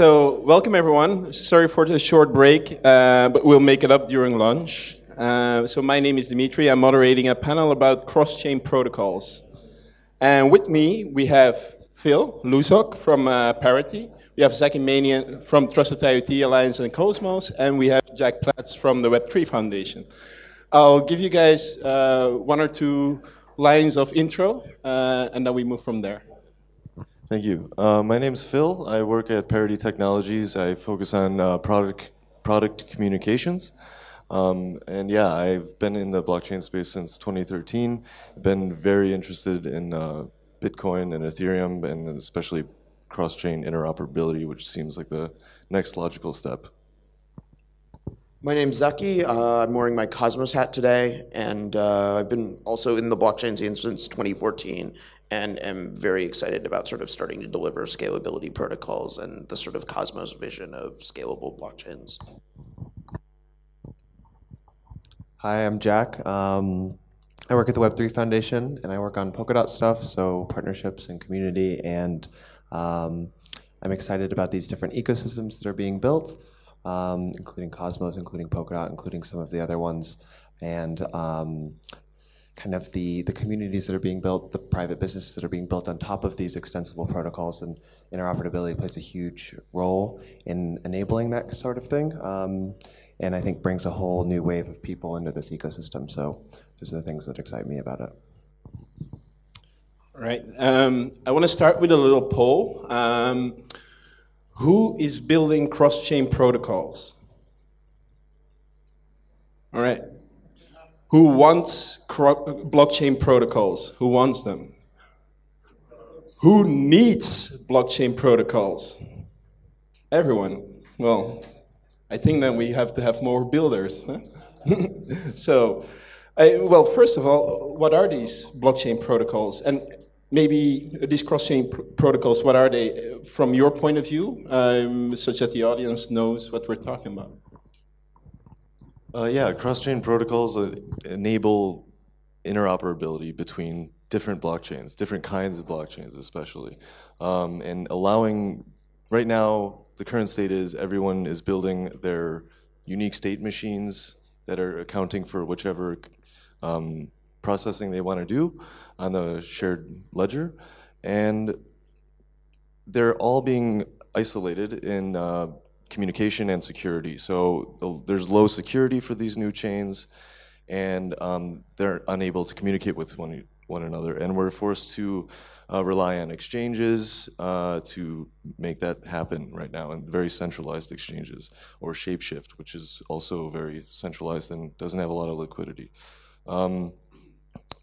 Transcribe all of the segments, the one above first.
So, welcome everyone. Sorry for the short break, uh, but we'll make it up during lunch. Uh, so, my name is Dimitri. I'm moderating a panel about cross chain protocols. And with me, we have Phil Lucsok from uh, Parity. We have Zaki Manian from Trusted IoT Alliance and Cosmos. And we have Jack Platts from the Web3 Foundation. I'll give you guys uh, one or two lines of intro, uh, and then we move from there. Thank you. Uh, my name's Phil. I work at Parity Technologies. I focus on uh, product product communications. Um, and yeah, I've been in the blockchain space since 2013. Been very interested in uh, Bitcoin and Ethereum, and especially cross-chain interoperability, which seems like the next logical step. My name's Zaki. Uh, I'm wearing my Cosmos hat today, and uh, I've been also in the blockchain scene since 2014 and am very excited about sort of starting to deliver scalability protocols and the sort of Cosmos vision of scalable blockchains. Hi, I'm Jack. Um, I work at the Web3 Foundation, and I work on Polkadot stuff, so partnerships and community, and um, I'm excited about these different ecosystems that are being built, um, including Cosmos, including Polkadot, including some of the other ones, and um, kind of the, the communities that are being built, the private businesses that are being built on top of these extensible protocols, and interoperability plays a huge role in enabling that sort of thing. Um, and I think brings a whole new wave of people into this ecosystem. So those are the things that excite me about it. All right. Um, I want to start with a little poll. Um, who is building cross-chain protocols? All right. Who wants blockchain protocols? Who wants them? Who needs blockchain protocols? Everyone. Well, I think that we have to have more builders. Huh? so, I, well, first of all, what are these blockchain protocols? And maybe these cross-chain pr protocols, what are they from your point of view, um, such that the audience knows what we're talking about? Uh, yeah, cross-chain protocols uh, enable interoperability between different blockchains, different kinds of blockchains especially, um, and allowing, right now, the current state is everyone is building their unique state machines that are accounting for whichever um, processing they want to do on the shared ledger, and they're all being isolated in uh, communication and security. So there's low security for these new chains, and um, they're unable to communicate with one, one another. And we're forced to uh, rely on exchanges uh, to make that happen right now, and very centralized exchanges, or Shapeshift, which is also very centralized and doesn't have a lot of liquidity. Um,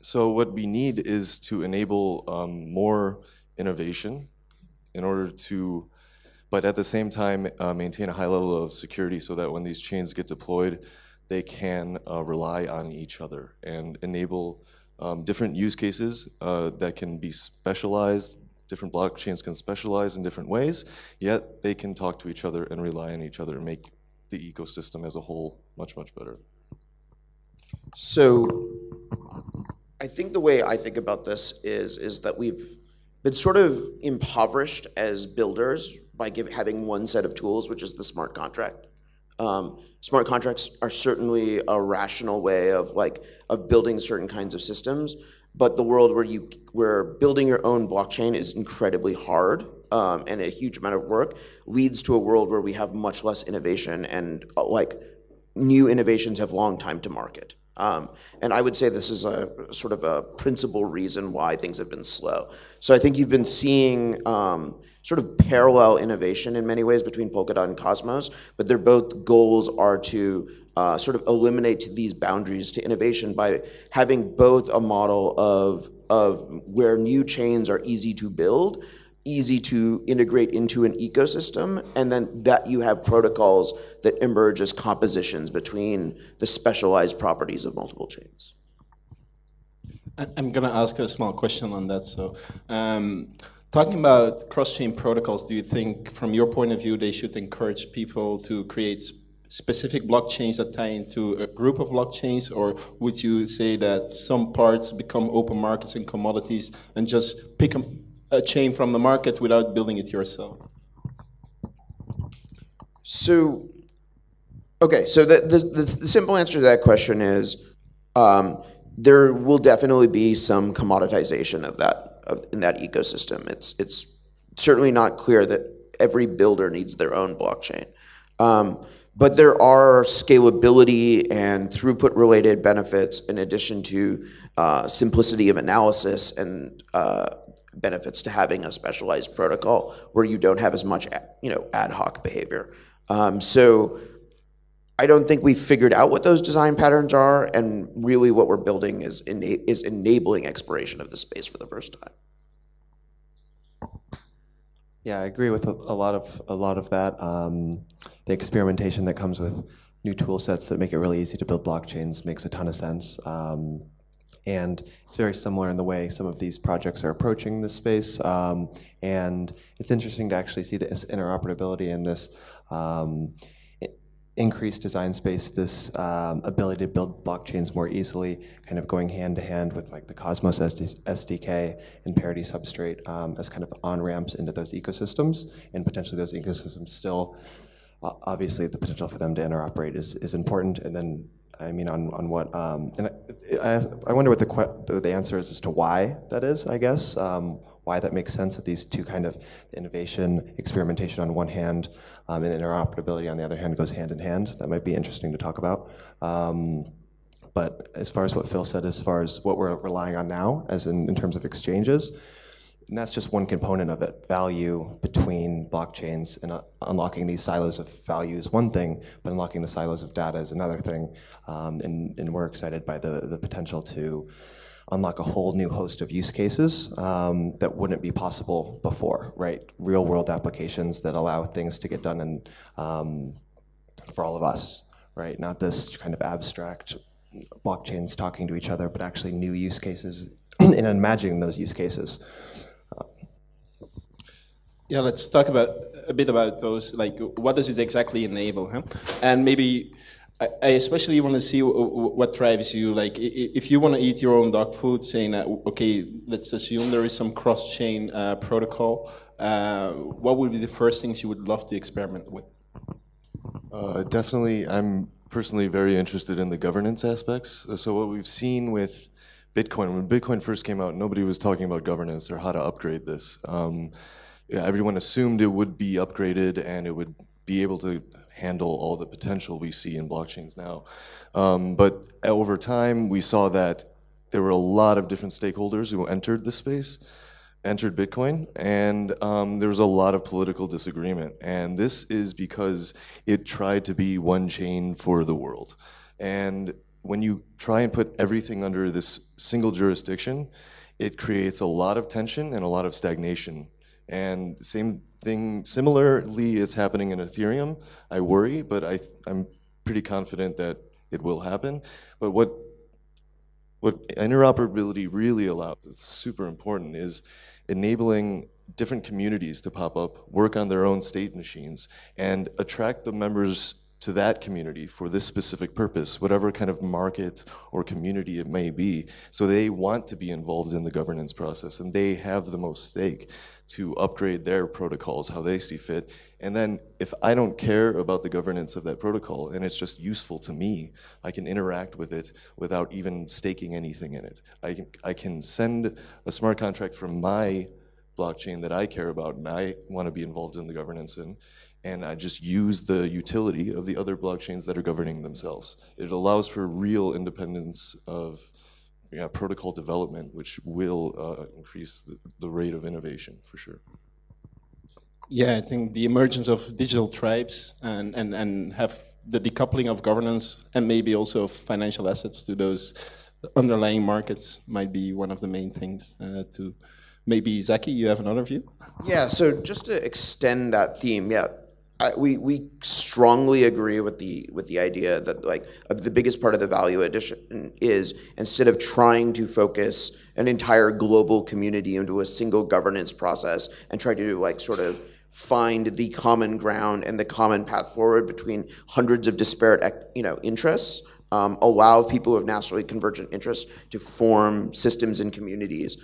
so what we need is to enable um, more innovation in order to but at the same time uh, maintain a high level of security so that when these chains get deployed, they can uh, rely on each other and enable um, different use cases uh, that can be specialized. Different blockchains can specialize in different ways, yet they can talk to each other and rely on each other and make the ecosystem as a whole much, much better. So I think the way I think about this is, is that we've been sort of impoverished as builders by give, having one set of tools, which is the smart contract. Um, smart contracts are certainly a rational way of like of building certain kinds of systems, but the world where you where building your own blockchain is incredibly hard um, and a huge amount of work leads to a world where we have much less innovation and uh, like new innovations have long time to market. Um, and I would say this is a sort of a principal reason why things have been slow. So I think you've been seeing um, sort of parallel innovation in many ways between Polkadot and Cosmos, but their both goals are to uh, sort of eliminate these boundaries to innovation by having both a model of of where new chains are easy to build, easy to integrate into an ecosystem, and then that you have protocols that emerge as compositions between the specialized properties of multiple chains. I'm going to ask a small question on that. So, um, talking about cross-chain protocols, do you think, from your point of view, they should encourage people to create specific blockchains that tie into a group of blockchains, or would you say that some parts become open markets and commodities and just pick a chain from the market without building it yourself? So, okay, so the, the, the, simple answer to that question is um, there will definitely be some commoditization of that of, in that ecosystem. It's it's certainly not clear that every builder needs their own blockchain. Um, but there are scalability and throughput related benefits in addition to uh, simplicity of analysis and uh, benefits to having a specialized protocol where you don't have as much you know ad hoc behavior. Um, so I don't think we've figured out what those design patterns are, and really what we're building is is enabling exploration of the space for the first time. Yeah, I agree with a, a lot of a lot of that. Um, the experimentation that comes with new tool sets that make it really easy to build blockchains makes a ton of sense. Um, and it's very similar in the way some of these projects are approaching this space. Um, and it's interesting to actually see this interoperability and this increased design space, this um, ability to build blockchains more easily, kind of going hand to hand with like the Cosmos SD SDK and Parity Substrate um, as kind of on ramps into those ecosystems, and potentially those ecosystems still. Uh, obviously, the potential for them to interoperate is, is important, and then I mean, on, on what, um, and I, I wonder what the, the answer is as to why that is, I guess. Um, why that makes sense that these two kind of innovation, experimentation on one hand, um, and interoperability on the other hand goes hand in hand. That might be interesting to talk about. Um, but as far as what Phil said, as far as what we're relying on now, as in, in terms of exchanges, and that's just one component of it. Value between blockchains and uh, unlocking these silos of value is one thing, but unlocking the silos of data is another thing. Um, and, and, we're excited by the, the potential to unlock a whole new host of use cases um, that wouldn't be possible before, right? Real world applications that allow things to get done um, for all of us, right? Not this kind of abstract blockchains talking to each other, but actually new use cases and imagining those use cases. Yeah, let's talk about a bit about those. Like, what does it exactly enable? Huh? And maybe I, especially want to see what drives you. Like, if you want to eat your own dog food, saying that, okay, let's assume there is some cross-chain uh, protocol. Uh, what would be the first things you would love to experiment with? Uh, definitely, I'm personally very interested in the governance aspects. So what we've seen with Bitcoin, when Bitcoin first came out, nobody was talking about governance or how to upgrade this. Um, yeah, everyone assumed it would be upgraded and it would be able to handle all the potential we see in blockchains now. Um, but over time, we saw that there were a lot of different stakeholders who entered the space, entered Bitcoin, and um, there was a lot of political disagreement. And this is because it tried to be one chain for the world. And when you try and put everything under this single jurisdiction, it creates a lot of tension and a lot of stagnation. And same thing, similarly is happening in Ethereum. I worry, but I, I'm pretty confident that it will happen. But what what interoperability really allows, it's super important, is enabling different communities to pop up, work on their own state machines, and attract the members to that community for this specific purpose, whatever kind of market or community it may be. So they want to be involved in the governance process and they have the most stake to upgrade their protocols how they see fit. And then if I don't care about the governance of that protocol and it's just useful to me, I can interact with it without even staking anything in it. I can, I can send a smart contract from my blockchain that I care about and I want to be involved in the governance in and I just use the utility of the other blockchains that are governing themselves. It allows for real independence of yeah, protocol development, which will uh, increase the, the rate of innovation for sure. Yeah, I think the emergence of digital tribes and, and, and have the decoupling of governance and maybe also of financial assets to those underlying markets might be one of the main things uh, to maybe Zaki, you have another view? Yeah, so just to extend that theme, yeah, I, we we strongly agree with the with the idea that like uh, the biggest part of the value addition is instead of trying to focus an entire global community into a single governance process and try to like sort of find the common ground and the common path forward between hundreds of disparate you know interests um, allow people of naturally convergent interests to form systems and communities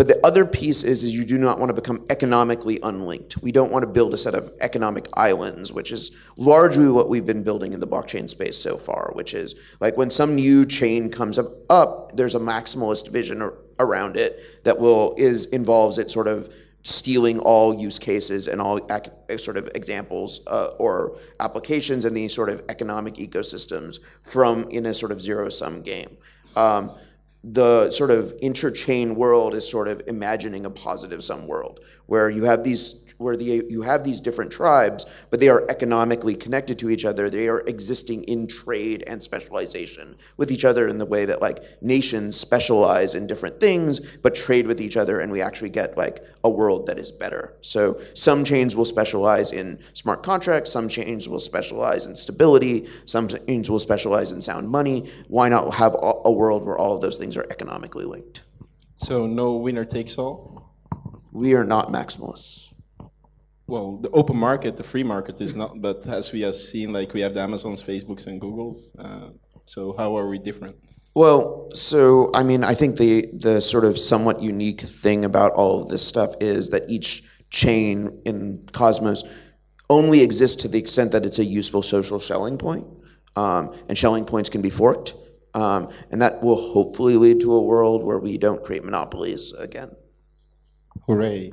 But the other piece is, is you do not want to become economically unlinked. We don't want to build a set of economic islands, which is largely what we've been building in the blockchain space so far, which is like when some new chain comes up, up there's a maximalist vision ar- around it that will is involves it sort of stealing all use cases and all ac- sort of examples uh, or applications in these sort of economic ecosystems from in a sort of zero sum game. Um, the sort of interchain world is sort of imagining a positive sum world where you have these where the, you have these different tribes, but they are economically connected to each other. They are existing in trade and specialization with each other in the way that like nations specialize in different things, but trade with each other, and we actually get like a world that is better. So some chains will specialize in smart contracts, some chains will specialize in stability, some chains will specialize in sound money. Why not have a world where all of those things are economically linked? So no winner takes all. We are not maximalists well, the open market, the free market is not, but as we have seen, like we have the Amazons, Facebooks, and Googles. Uh, so how are we different? Well, so I mean, I think the the sort of somewhat unique thing about all of this stuff is that each chain in Cosmos only exists to the extent that it's a useful social Schelling point, um, and Schelling points can be forked, um, and that will hopefully lead to a world where we don't create monopolies again. Hooray!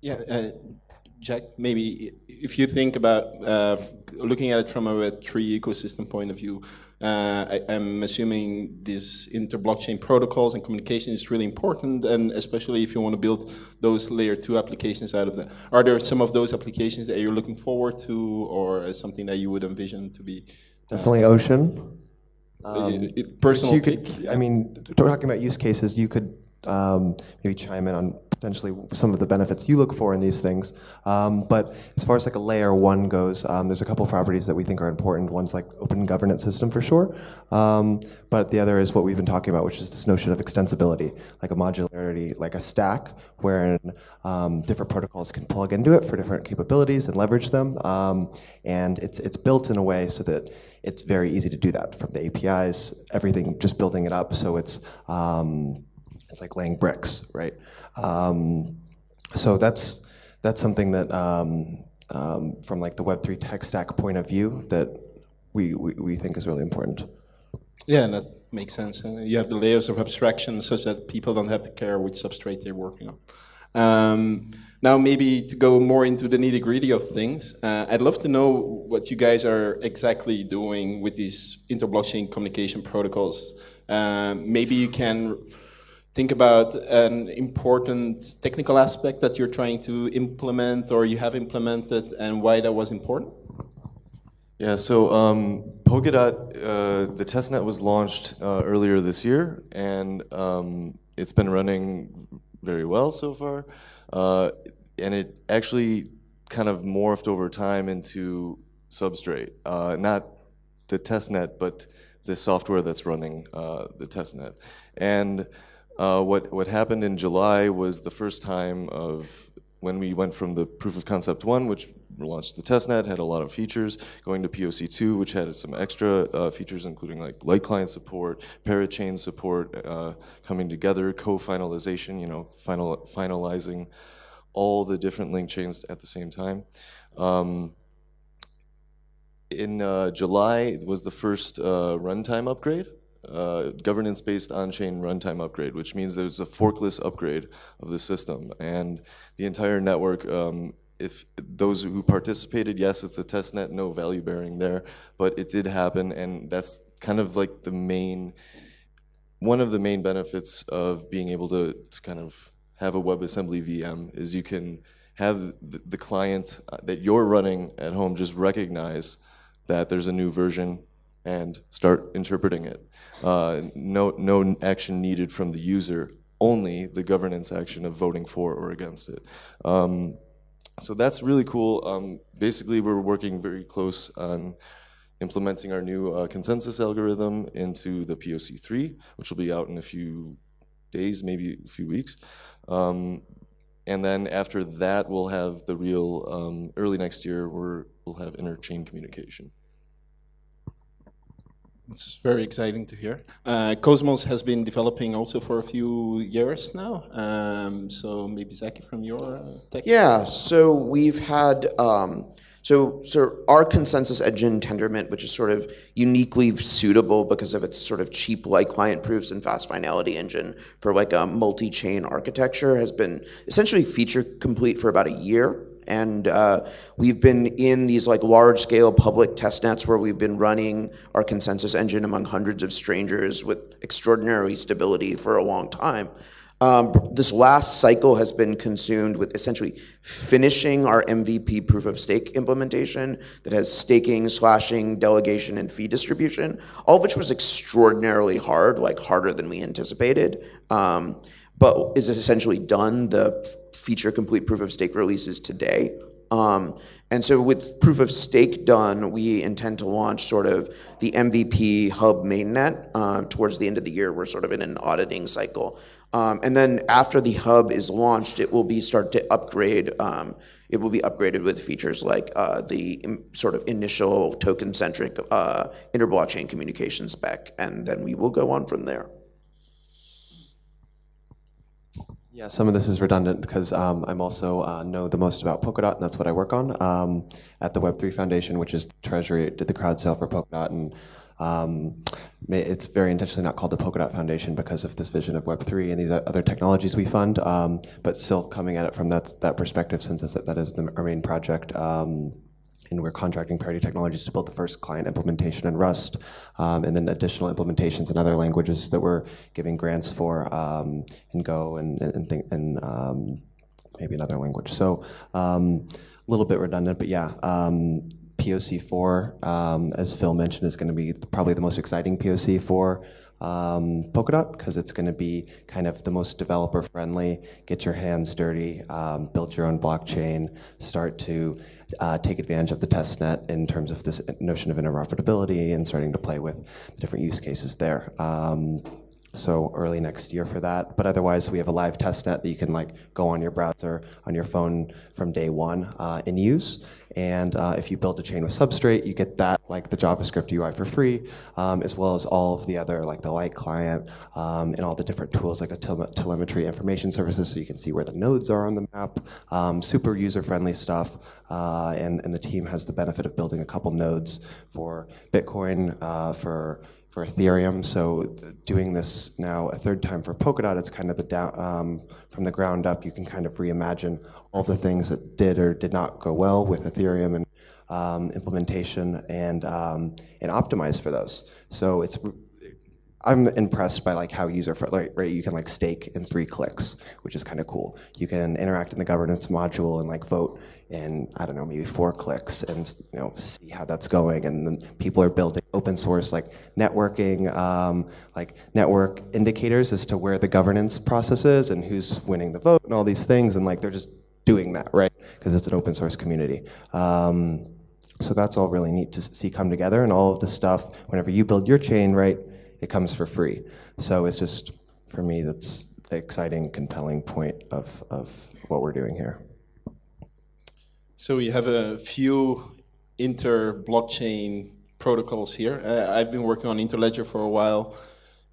Yeah, uh, Jack, maybe if you think about uh, looking at it from a Web3 ecosystem point of view, uh, I, am assuming these inter-blockchain protocols and communication is really important, and especially if you want to build those layer two applications out of that. Are there some of those applications that you're looking forward to, or something that you would envision to be? Uh, Definitely Ocean. Um, personal. You could, I mean, talking about use cases, you could um, maybe chime in on potentially some of the benefits you look for in these things. Um, but as far as like a layer one goes, um, there's a couple properties that we think are important. One's like open governance system for sure, um, but the other is what we've been talking about, which is this notion of extensibility, like a modularity, like a stack, wherein um, different protocols can plug into it for different capabilities and leverage them. Um, and it's it's built in a way so that it's very easy to do that from the APIs, everything, just building it up so it's um, it's like laying bricks, right? Um, so that's that's something that um, um, from like the Web3 tech stack point of view that we, we, we think is really important. Yeah, and that makes sense. Uh, you have the layers of abstraction such that people don't have to care which substrate they're working on. Um, now, maybe to go more into the nitty gritty of things, uh, I'd love to know what you guys are exactly doing with these inter-blockchain communication protocols. Um, maybe you can think about an important technical aspect that you're trying to implement or you have implemented and why that was important? Yeah, so um, Polkadot, uh, the testnet was launched uh, earlier this year, and um, it's been running very well so far. Uh, and it actually kind of morphed over time into Substrate, uh, not the testnet, but the software that's running uh, the testnet. And uh, what, what happened in July was the first time of when we went from the proof of concept one, which launched the testnet, had a lot of features, going to POC two, which had some extra uh, features, including like light client support, parachain support, uh, coming together, co-finalization, you know, final, finalizing all the different link chains at the same time. Um, in uh, July it was the first uh, runtime upgrade uh, governance-based on-chain runtime upgrade, which means there's a forkless upgrade of the system. And the entire network, um, if those who participated, yes, it's a test net, no value bearing there, but it did happen, and that's kind of like the main, one of the main benefits of being able to, to kind of have a WebAssembly VM is you can have the, the client that you're running at home just recognize that there's a new version and start interpreting it. Uh, no, no action needed from the user, only the governance action of voting for or against it. Um, so that's really cool. Um, basically, we're working very close on implementing our new uh, consensus algorithm into the POC3, which will be out in a few days, maybe a few weeks. Um, and then after that, we'll have the real, um, early next year, we'll have interchain communication. It's very exciting to hear. Uh, Cosmos has been developing also for a few years now. Um, so maybe Zaki from your uh, tech. Yeah, so we've had um, so so our consensus engine Tendermint, which is sort of uniquely suitable because of its sort of cheap like client proofs and fast finality engine for like a multi-chain architecture, has been essentially feature complete for about a year and uh, we've been in these like large scale public test nets where we've been running our consensus engine among hundreds of strangers with extraordinary stability for a long time. Um, this last cycle has been consumed with essentially finishing our MVP proof of stake implementation that has staking, slashing, delegation, and fee distribution, all of which was extraordinarily hard, like harder than we anticipated, um, but is essentially done. The feature complete proof of stake releases today. Um, and so with proof of stake done, we intend to launch sort of the MVP hub mainnet uh, towards the end of the year. We're sort of in an auditing cycle. Um, and then after the hub is launched, it will be start to upgrade. Um, it will be upgraded with features like uh, the sort of initial token-centric uh, inter-blockchain communication spec, and then we will go on from there. Yeah, some of this is redundant because um, I'm also uh, know the most about Polkadot, and that's what I work on um, at the Web3 Foundation, which is Treasury. Did the crowd sale for Polkadot, and um, it's very intentionally not called the Polkadot Foundation because of this vision of Web3 and these other technologies we fund, um, but still coming at it from that that perspective, since that is the, our main project. And we're contracting Parity Technologies to build the first client implementation in Rust, um, and then additional implementations in other languages that we're giving grants for um, in Go and and, th- and um, maybe another language. So um, a little bit redundant, but yeah. Um, POC 4, um, as Phil mentioned, is going to be probably the most exciting POC for um, Polkadot because it's going to be kind of the most developer friendly. Get your hands dirty, um, build your own blockchain, start to uh, take advantage of the testnet in terms of this notion of interoperability and starting to play with the different use cases there. Um, so early next year for that. But otherwise, we have a live test net that you can like go on your browser on your phone from day one uh, use. And uh, if you build a chain with Substrate, you get that like the JavaScript UI for free, um, as well as all of the other like the Light client um, and all the different tools like the tele telemetry information services, so you can see where the nodes are on the map. Um, super user-friendly stuff, uh, and and the team has the benefit of building a couple nodes for Bitcoin uh, for for Ethereum. So doing this now a third time for Polkadot, it's kind of the down, um, from the ground up. You can kind of reimagine all the things that did or did not go well with Ethereum and um, implementation and um, and optimize for those. So it's I'm impressed by like how user friendly, right? You can like stake in three clicks, which is kind of cool. You can interact in the governance module and like vote in I don't know maybe four clicks and you know see how that's going. And then people are building open source like networking, um, like network indicators as to where the governance process is and who's winning the vote and all these things. And like they're just doing that, right? Because it's an open source community. Um, so that's all really neat to see come together. And all of the stuff, whenever you build your chain, right, it comes for free. So it's just, for me, that's the exciting, compelling point of, of what we're doing here. So we have a few inter-blockchain protocols here. Uh, I've been working on Interledger for a while.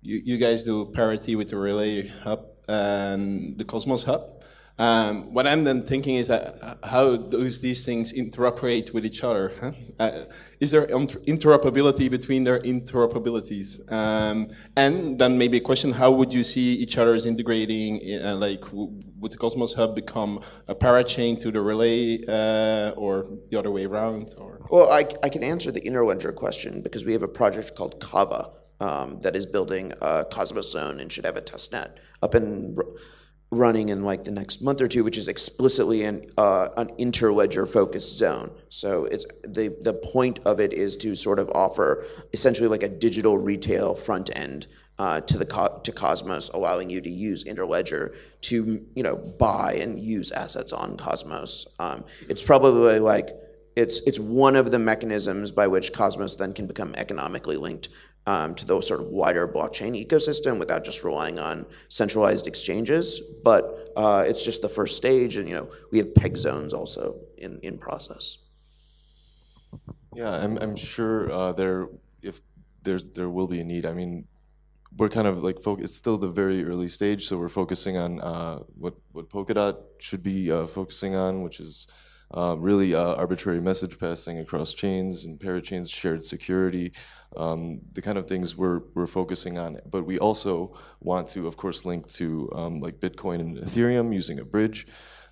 You, you guys do parity with the Relay Hub and the Cosmos Hub. Um, what I'm then thinking is uh, how those these things interoperate with each other. Huh? Uh, is there interoperability between their interoperabilities? Um, and then maybe a question: How would you see each other as integrating? Uh, like, would the Cosmos Hub become a parachain to the relay, uh, or the other way around? Or well, I, I can answer the interledger question because we have a project called Kava um, that is building a Cosmos zone and should have a test net up in running in like the next month or two, which is explicitly an uh, an interledger focused zone. So it's the the point of it is to sort of offer essentially like a digital retail front end uh, to the to Cosmos, allowing you to use Interledger to you know buy and use assets on Cosmos. Um, it's probably like it's it's one of the mechanisms by which Cosmos then can become economically linked um, to the sort of wider blockchain ecosystem without just relying on centralized exchanges. But uh, it's just the first stage, and you know we have peg zones also in in process. Yeah, I'm I'm sure uh, there if there's there will be a need. I mean, we're kind of like focus. It's still the very early stage, so we're focusing on uh, what what Polkadot should be uh, focusing on, which is uh, really uh, arbitrary message passing across chains and parachains, shared security, um, the kind of things we're we're focusing on. But we also want to, of course, link to um, like Bitcoin and Ethereum using a bridge.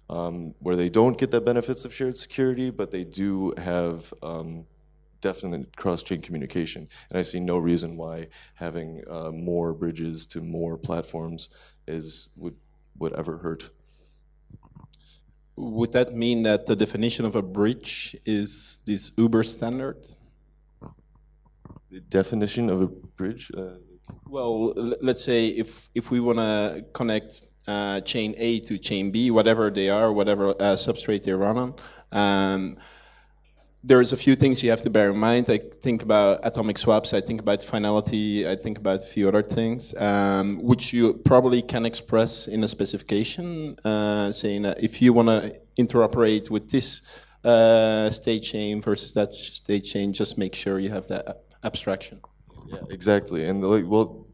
Um, where they don't get the benefits of shared security, but they do have um, definite cross-chain communication. And I see no reason why having uh, more bridges to more platforms is would would ever hurt. Would that mean that the definition of a bridge is this Uber standard? The definition of a bridge. Uh, well, let's say if if we want to connect uh, chain A to chain B, whatever they are, whatever uh, substrate they run on. Um, there's a few things you have to bear in mind. I think about atomic swaps, I think about finality, I think about a few other things, um, which you probably can express in a specification, uh, saying that if you want to interoperate with this uh, state chain versus that state chain, just make sure you have that abstraction. Yeah, exactly. And like, well,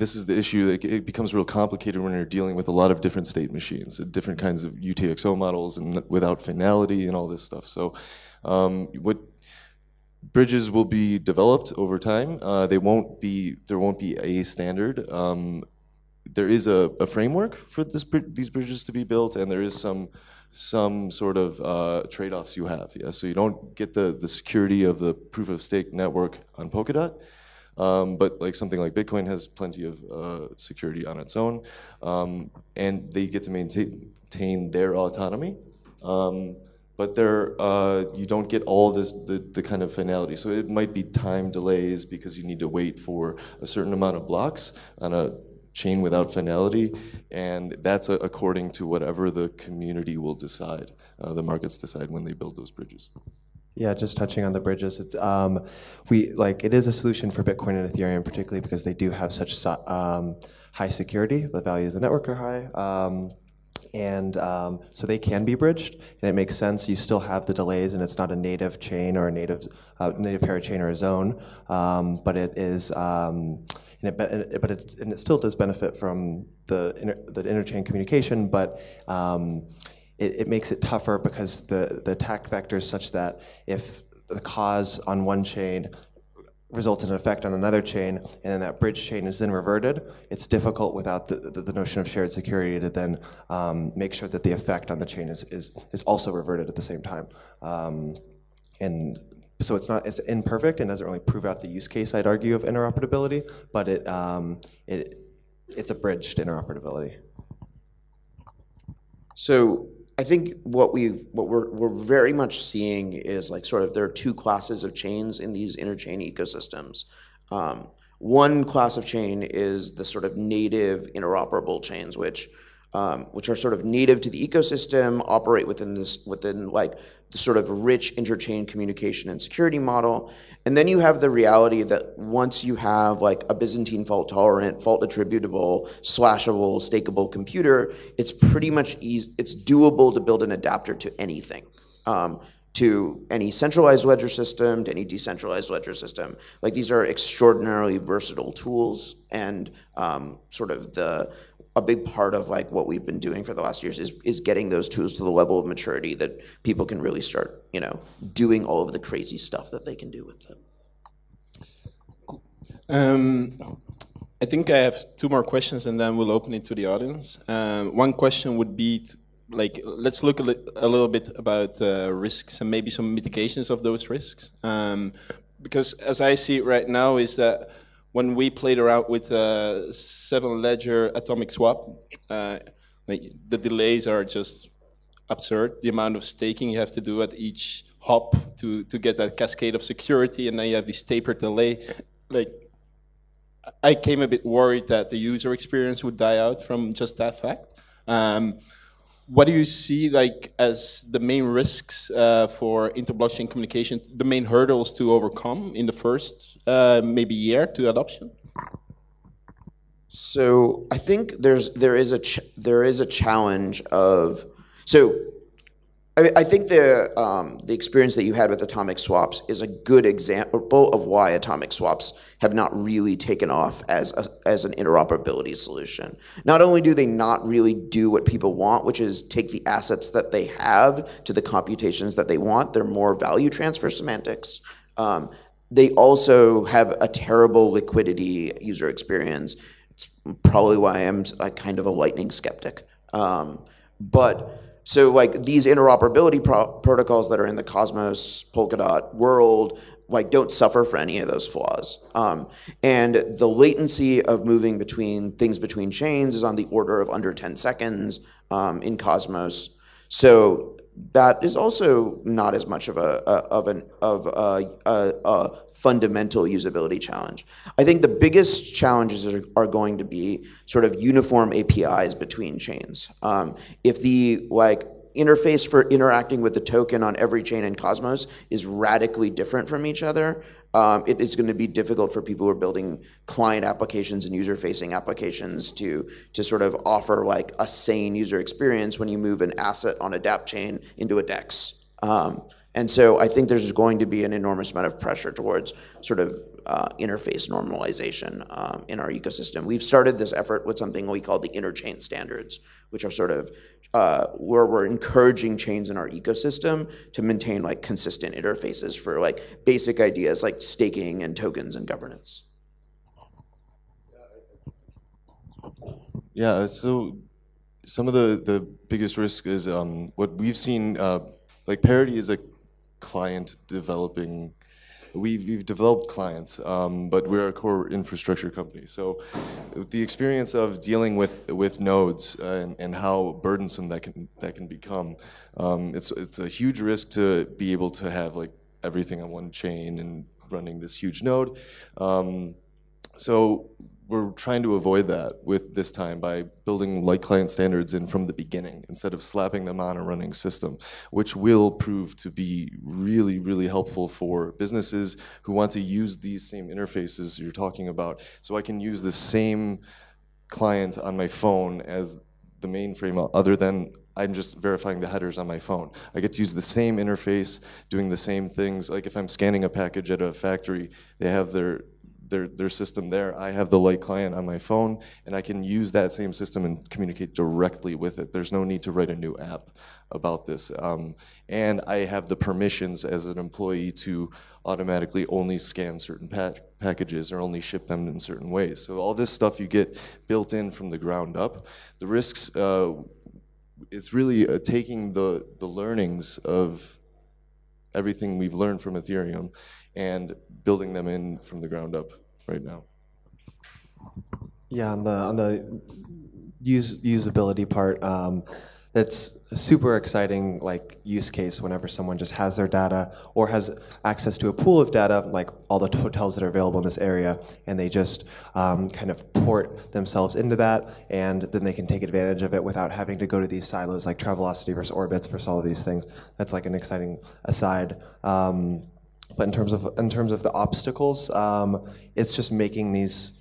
this is the issue. That it becomes real complicated when you're dealing with a lot of different state machines, different kinds of UTXO models, and without finality and all this stuff. So, um, what bridges will be developed over time. Uh, they won't be. There won't be a standard. Um, there is a, a, framework for this, these bridges to be built, and there is some some sort of uh, trade-offs you have. Yeah, so you don't get the the security of the proof of stake network on Polkadot. Um, but like something like Bitcoin has plenty of uh, security on its own, um, and they get to maintain their autonomy. Um, but there, uh, you don't get all this, the, the kind of finality. So it might be time delays because you need to wait for a certain amount of blocks on a chain without finality, and that's a, according to whatever the community will decide. Uh, the markets decide when they build those bridges. Yeah, just touching on the bridges, it's um, we like it is a solution for Bitcoin and Ethereum, particularly because they do have such um, high security. The values of the network are high. Um, and um, so they can be bridged, and it makes sense. You still have the delays, and it's not a native chain or a native uh, native parachain or a zone, um, but it is. Um, and it, but it, and it still does benefit from the inter, the interchain communication, but um, it, it makes it tougher because the, the attack vector is such that if the cause on one chain results in an effect on another chain, and then that bridge chain is then reverted, it's difficult without the, the, the notion of shared security to then um, make sure that the effect on the chain is, is, is also reverted at the same time. Um, and so it's not it's imperfect and doesn't really prove out the use case, I'd argue, of interoperability, but it, um, it it's a bridged interoperability. So I think what we've what we're we're very much seeing is like sort of there are two classes of chains in these interchain ecosystems. Um, one class of chain is the sort of native interoperable chains, which um, which are sort of native to the ecosystem, operate within this within like sort of rich interchain communication and security model. And then you have the reality that once you have like a Byzantine fault tolerant, fault attributable, slashable, stakeable computer, it's pretty much easy, it's doable to build an adapter to anything. Um, to any centralized ledger system, to any decentralized ledger system. Like these are extraordinarily versatile tools and um, sort of the a big part of like what we've been doing for the last years is is getting those tools to the level of maturity that people can really start, you know, doing all of the crazy stuff that they can do with them. Um, I think I have two more questions, and then we'll open it to the audience. Um, one question would be, to, like, let's look a, li a little bit about uh, risks and maybe some mitigations of those risks. Um, because as I see it right now, is that when we played around with uh, seven ledger atomic swap, uh, the delays are just absurd. The amount of staking you have to do at each hop to, to get that cascade of security, and then you have this tapered delay. Like, I came a bit worried that the user experience would die out from just that fact. Um, what do you see like as the main risks uh, for inter-blockchain communication, the main hurdles to overcome in the first uh, maybe year to adoption? So I think there's there is a there is a challenge of so I, I think the um, the experience that you had with atomic swaps is a good example of why atomic swaps have not really taken off as a, as an interoperability solution. Not only do they not really do what people want, which is take the assets that they have to the computations that they want, they're more value transfer semantics. Um, they also have a terrible liquidity user experience. It's probably why I'm a kind of a lightning skeptic. Um, but so like these interoperability pro protocols that are in the Cosmos Polkadot world, like don't suffer for any of those flaws. Um, and the latency of moving between things between chains is on the order of under 10 seconds um, in Cosmos. So that is also not as much of a, a of an of a, a, a, fundamental usability challenge. I think the biggest challenges are, are, going to be sort of uniform APIs between chains. Um, if the like interface for interacting with the token on every chain in Cosmos is radically different from each other, um, it is going to be difficult for people who are building client applications and user-facing applications to to sort of offer like a sane user experience when you move an asset on a DApp chain into a DEX. Um, and so I think there's going to be an enormous amount of pressure towards sort of uh, interface normalization um, in our ecosystem. We've started this effort with something we call the interchain standards, which are sort of uh, where we're encouraging chains in our ecosystem to maintain like consistent interfaces for like basic ideas like staking and tokens and governance. Yeah, so some of the, the biggest risk is um, what we've seen, uh, like Parity is a client developing we've, we've developed clients, um, but we're a core infrastructure company. So the experience of dealing with with nodes and, and how burdensome that can that can become, um, it's it's a huge risk to be able to have like everything on one chain and running this huge node. Um, so we're trying to avoid that with this time by building light client standards in from the beginning instead of slapping them on a running system, which will prove to be really, really helpful for businesses who want to use these same interfaces you're talking about. So I can use the same client on my phone as the mainframe other than I'm just verifying the headers on my phone. I get to use the same interface, doing the same things. Like if I'm scanning a package at a factory, they have their their, their system there. I have the light client on my phone, and I can use that same system and communicate directly with it. There's no need to write a new app about this. Um, and I have the permissions as an employee to automatically only scan certain pa packages or only ship them in certain ways. So all this stuff you get built in from the ground up. The risks, uh, it's really uh, taking the, the learnings of everything we've learned from Ethereum and building them in from the ground up right now. Yeah, on the on the use usability part, um, that's a super exciting like use case whenever someone just has their data or has access to a pool of data, like all the hotels that are available in this area, and they just um, kind of port themselves into that, and then they can take advantage of it without having to go to these silos like Travelocity versus Orbitz versus all of these things. That's like an exciting aside. Um, but in terms of in terms of the obstacles, um, it's just making these.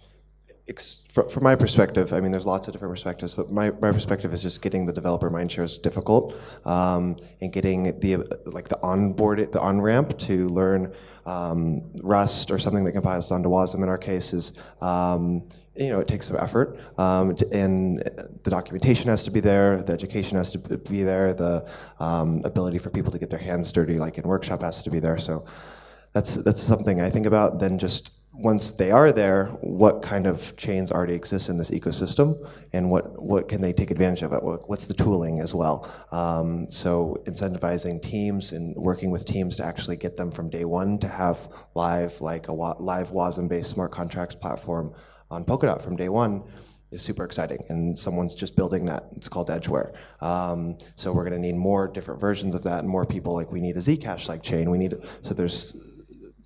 From my perspective, I mean, there's lots of different perspectives, but my, my perspective is just getting the developer mindshare is difficult, um, and getting the like the onboard the on ramp to learn um, Rust or something that compiles onto WASM in our case is um, you know, it takes some effort, um, and the documentation has to be there, the education has to be there, the um, ability for people to get their hands dirty, like in workshop, has to be there. So that's that's something I think about. Then just once they are there, what kind of chains already exist in this ecosystem, and what what can they take advantage of it? what's the tooling as well? Um, so incentivizing teams and working with teams to actually get them from day one to have live like a live WASM-based smart contracts platform on Polkadot from day one is super exciting, and someone's just building that. It's called Edgeware. Um, so we're going to need more different versions of that, and more people. Like we need a Zcash like chain. We need so there's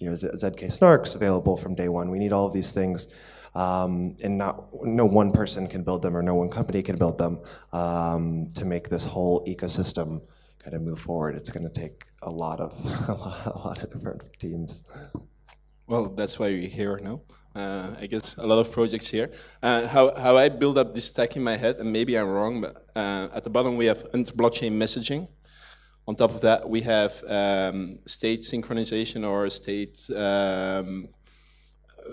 you know, ZK snarks available from day one. We need all of these things. Um, and not no one person can build them or no one company can build them um, to make this whole ecosystem kind of move forward. It's going to take a lot of a lot, a lot of different teams. Well, that's why we're here now. Uh, I guess a lot of projects here. Uh, how, how I build up this stack in my head, and maybe I'm wrong, but uh, at the bottom we have blockchain messaging, On top of that, we have um, state synchronization or state um,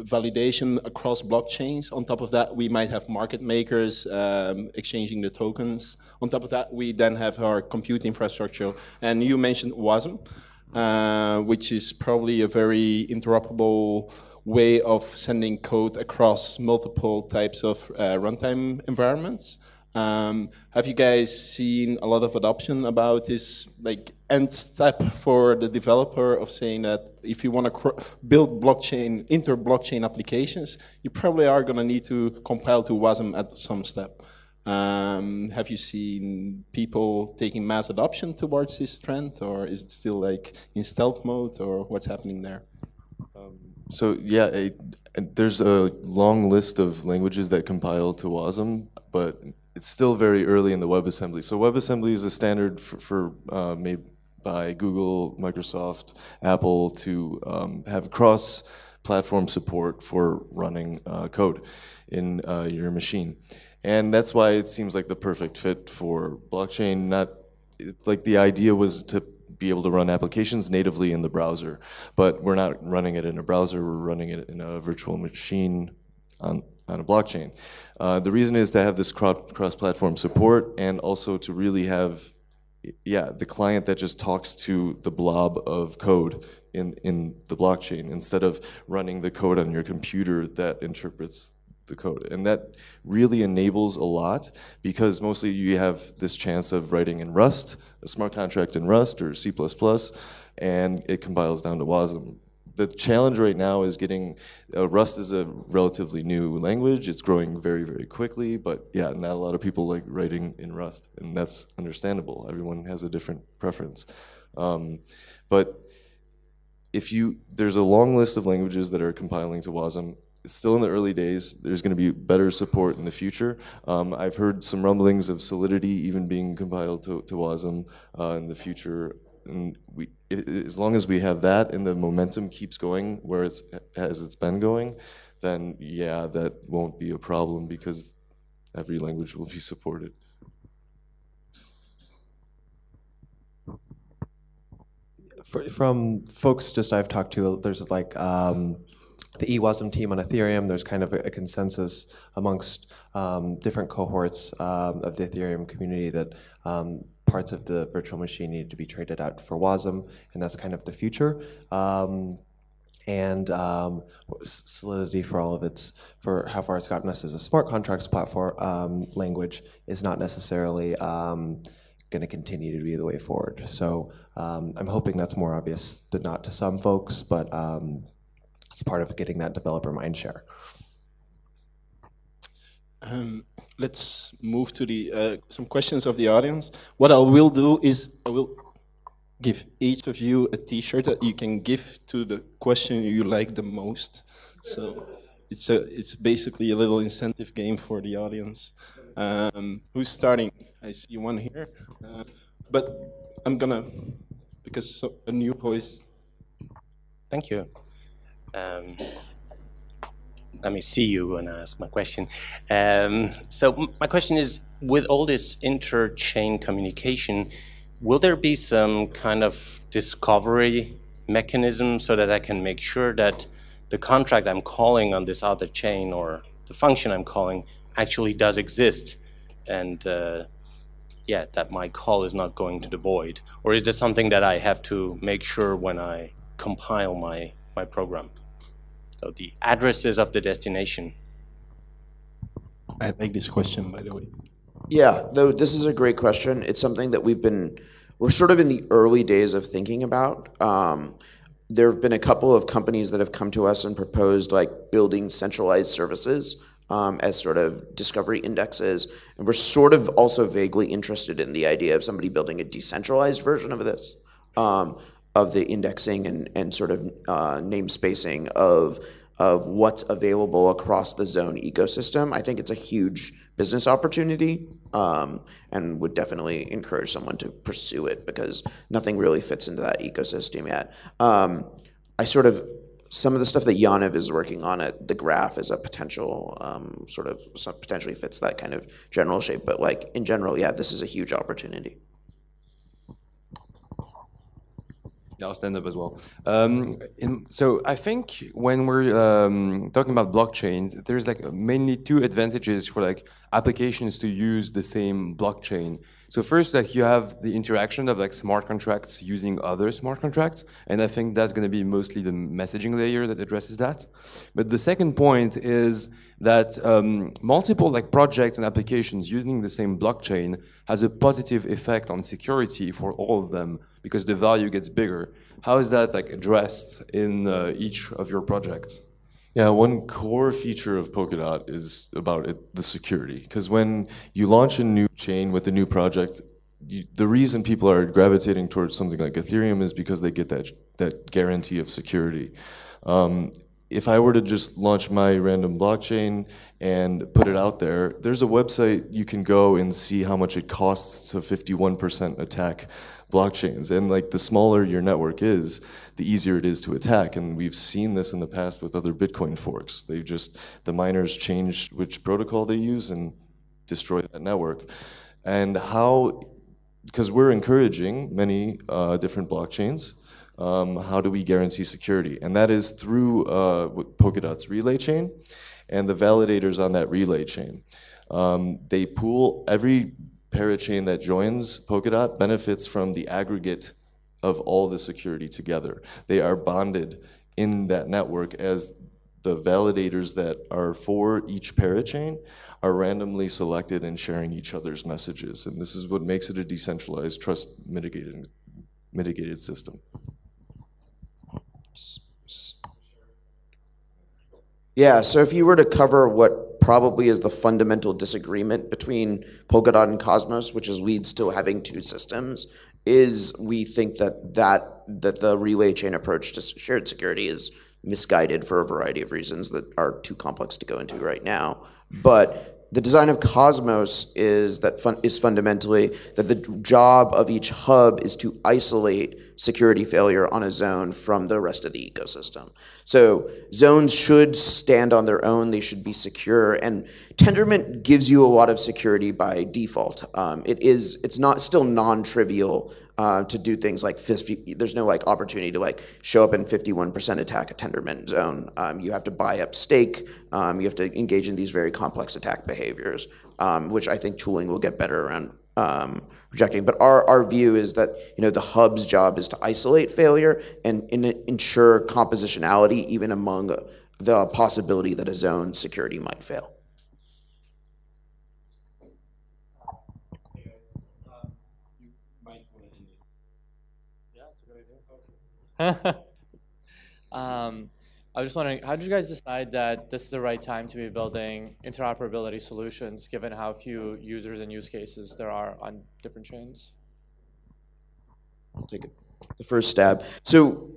validation across blockchains. On top of that, we might have market makers um, exchanging the tokens. On top of that, we then have our compute infrastructure. And you mentioned WASM, uh, which is probably a very interoperable way of sending code across multiple types of uh, runtime environments. Um, have you guys seen a lot of adoption about this like end step for the developer of saying that if you want to build blockchain, inter-blockchain applications, you probably are going to need to compile to WASM at some step. Um, have you seen people taking mass adoption towards this trend, or is it still like in stealth mode, or what's happening there? Um, so yeah, it, there's a long list of languages that compile to WASM, but it's still very early in the WebAssembly. So WebAssembly is a standard for, for uh, made by Google, Microsoft, Apple to um, have cross-platform support for running uh, code in uh, your machine. And that's why it seems like the perfect fit for blockchain. Not like the idea was to be able to run applications natively in the browser, but we're not running it in a browser. We're running it in a virtual machine on on a blockchain. Uh, the reason is to have this cross-platform support and also to really have, yeah, the client that just talks to the blob of code in, in the blockchain instead of running the code on your computer that interprets the code. And that really enables a lot because mostly you have this chance of writing in Rust, a smart contract in Rust or C++, and it compiles down to WASM the challenge right now is getting uh, Rust is a relatively new language. It's growing very, very quickly, but yeah, not a lot of people like writing in Rust, and that's understandable. Everyone has a different preference. Um, but if you, there's a long list of languages that are compiling to WASM. It's still in the early days. There's going to be better support in the future. Um, I've heard some rumblings of Solidity even being compiled to, to WASM uh, in the future and we, as long as we have that and the momentum keeps going where it's as it's been going, then yeah, that won't be a problem because every language will be supported. From folks just I've talked to, there's like um, the eWASM team on Ethereum. There's kind of a, a consensus amongst um, different cohorts um, of the Ethereum community that um, parts of the virtual machine need to be traded out for WASM, and that's kind of the future. Um, and um, Solidity for all of its, for how far it's gotten us as a smart contracts platform um, language is not necessarily um, going to continue to be the way forward. So um, I'm hoping that's more obvious than not to some folks, but um, it's part of getting that developer mindshare. Let's move to the uh, some questions of the audience. What I will do is I will give each of you a T-shirt that you can give to the question you like the most. So it's a it's basically a little incentive game for the audience. Um, who's starting? I see one here, uh, but I'm gonna because a new voice. Thank you. Um, let me see you and ask my question. Um, so my question is, with all this inter-chain communication, will there be some kind of discovery mechanism so that I can make sure that the contract I'm calling on this other chain or the function I'm calling actually does exist and uh, yeah, that my call is not going to the void? Or is there something that I have to make sure when I compile my, my program? So the addresses of the destination. I like this question, by the way. Yeah, though this is a great question. It's something that we've been, we're sort of in the early days of thinking about. Um, there have been a couple of companies that have come to us and proposed like building centralized services um, as sort of discovery indexes. And we're sort of also vaguely interested in the idea of somebody building a decentralized version of this. Um, of the indexing and, and sort of uh, name spacing of of what's available across the zone ecosystem. I think it's a huge business opportunity um, and would definitely encourage someone to pursue it because nothing really fits into that ecosystem yet. Um, I sort of some of the stuff that Yaniv is working on at the graph is a potential um, sort of potentially fits that kind of general shape. But like in general, yeah, this is a huge opportunity. Yeah, I'll stand up as well. Um, in, so I think when we're um, talking about blockchains, there's like mainly two advantages for like applications to use the same blockchain. So first, like you have the interaction of like smart contracts using other smart contracts, and I think that's going to be mostly the messaging layer that addresses that. But the second point is that um, multiple like projects and applications using the same blockchain has a positive effect on security for all of them because the value gets bigger. How is that like addressed in uh, each of your projects? Yeah, one core feature of Polkadot is about it, the security. Because when you launch a new chain with a new project, you, the reason people are gravitating towards something like Ethereum is because they get that that guarantee of security. Um, if I were to just launch my random blockchain and put it out there, there's a website you can go and see how much it costs to 51% attack blockchains. And like the smaller your network is, the easier it is to attack. And we've seen this in the past with other Bitcoin forks. They've just, the miners change which protocol they use and destroy that network. And how, because we're encouraging many uh, different blockchains um, how do we guarantee security? And that is through uh, Polkadot's relay chain and the validators on that relay chain. Um, they pool every parachain that joins Polkadot benefits from the aggregate of all the security together. They are bonded in that network as the validators that are for each parachain are randomly selected and sharing each other's messages. And this is what makes it a decentralized trust mitigated, mitigated system. Yeah, so if you were to cover what probably is the fundamental disagreement between Polkadot and Cosmos, which is leads to having two systems, is we think that that that the relay chain approach to shared security is misguided for a variety of reasons that are too complex to go into right now. But the design of Cosmos is that fun, is fundamentally that the job of each hub is to isolate security failure on a zone from the rest of the ecosystem. So zones should stand on their own; they should be secure. And Tendermint gives you a lot of security by default. Um, it is it's not still non-trivial uh, to do things like 50, there's no like opportunity to like show up in 51% attack a Tendermint zone. Um, you have to buy up stake. Um, you have to engage in these very complex attack behaviors, um, which I think tooling will get better around um, rejecting. But our, our view is that you know the hub's job is to isolate failure and in, ensure compositionality even among the possibility that a zone security might fail. um, I was just wondering, how did you guys decide that this is the right time to be building interoperability solutions, given how few users and use cases there are on different chains? I'll take it. The first stab. So,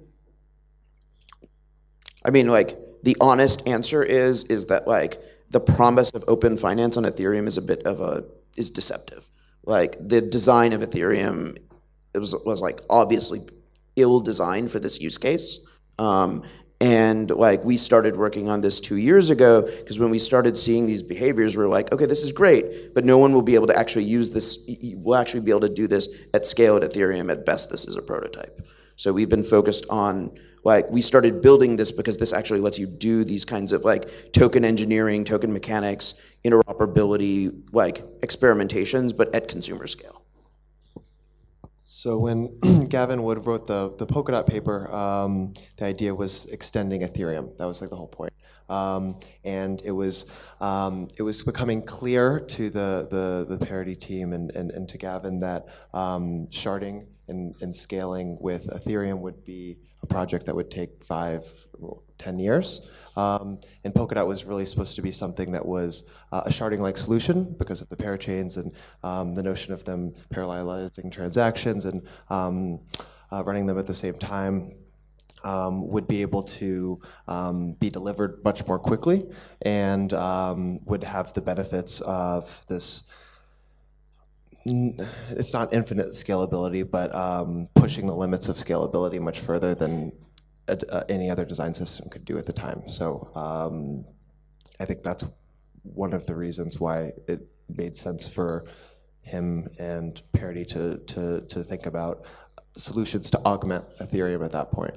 I mean, like the honest answer is is that like the promise of open finance on Ethereum is a bit of a is deceptive. Like the design of Ethereum, it was was like obviously ill designed for this use case. Um, and like we started working on this two years ago because when we started seeing these behaviors, we are like, okay, this is great, but no one will be able to actually use this. Will actually be able to do this at scale at Ethereum. At best, this is a prototype. So we've been focused on like we started building this because this actually lets you do these kinds of like token engineering, token mechanics, interoperability, like experimentations, but at consumer scale. So when Gavin Wood wrote the, the Polkadot paper, um, the idea was extending Ethereum. That was like the whole point. Um, and it was um, it was becoming clear to the the, the Parity team and, and, and to Gavin that um, sharding and, and scaling with Ethereum would be a project that would take five, ten years. Um, and Polkadot was really supposed to be something that was uh, a sharding-like solution because of the parachains and um, the notion of them parallelizing transactions and um, uh, running them at the same time. Um, would be able to um, be delivered much more quickly and um, would have the benefits of this it's not infinite scalability, but pushing the limits of scalability much further than uh, any other design system could do at the time. So um, I think that's one of the reasons why it made sense for him and Parity to, to, to think about solutions to augment Ethereum at that point.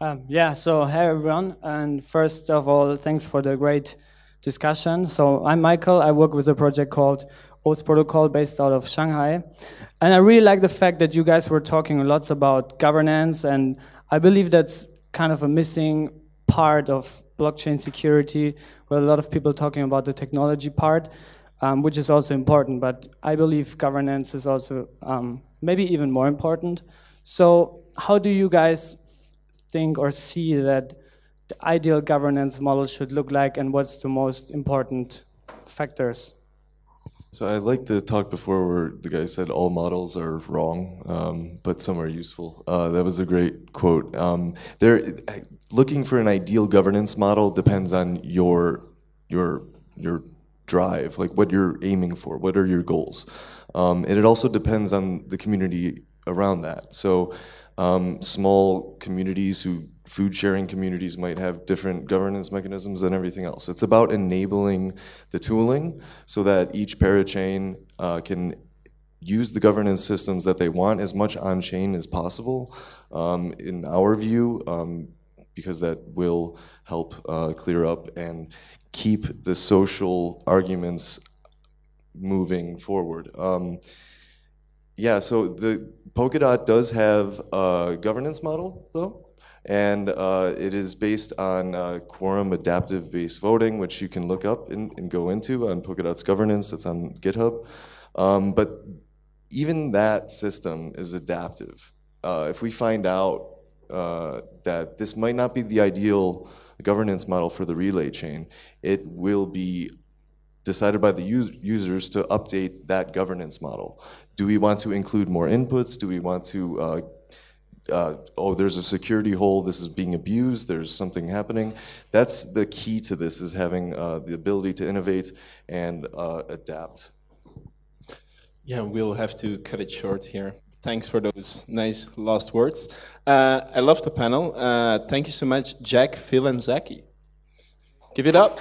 Um, yeah, so hey everyone, and first of all, thanks for the great discussion. So I'm Michael, I work with a project called Oath Protocol based out of Shanghai. And I really like the fact that you guys were talking lots about governance, and I believe that's kind of a missing part of blockchain security, where a lot of people talking about the technology part, um, which is also important, but I believe governance is also um, maybe even more important. So how do you guys think or see that the ideal governance model should look like and what's the most important factors? So I like the talk before where the guy said all models are wrong, um, but some are useful. Uh, that was a great quote. Um, there, looking for an ideal governance model depends on your your your drive, like what you're aiming for, what are your goals, um, and it also depends on the community around that. So um, small communities who food sharing communities might have different governance mechanisms than everything else. It's about enabling the tooling so that each parachain uh, can use the governance systems that they want as much on chain as possible. Um, in our view, um, because that will help uh, clear up and keep the social arguments moving forward. Um, yeah, so the Polkadot does have a governance model, though, and uh, it is based on uh, quorum adaptive based voting, which you can look up and, and, go into on Polkadot's governance. It's on GitHub. Um, but even that system is adaptive. Uh, if we find out uh, that this might not be the ideal governance model for the relay chain, it will be decided by the users to update that governance model. Do we want to include more inputs? Do we want to, uh, oh, there's a security hole, this is being abused, there's something happening. That's the key to this, is having uh, the ability to innovate and uh, adapt. Yeah, we'll have to cut it short here. Thanks for those nice last words. Uh, I love the panel. Uh, thank you so much, Jack, Phil, and Zaki. Give it up.